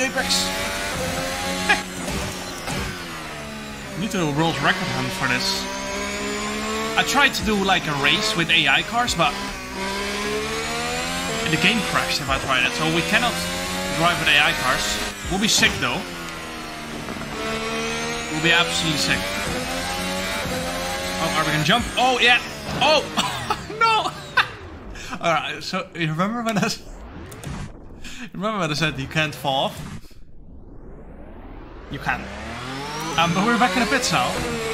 apex. Need to world record hunt for this. I tried to do like a race with AI cars, but the game crashed if I tried it, so we cannot drive with AI cars. We'll be sick though. We'll be absolutely sick. Oh, are we gonna jump? Oh yeah. Oh no. All right. So you remember when I remember when I said you can't fall? You can. Um, but we're back in the pits now.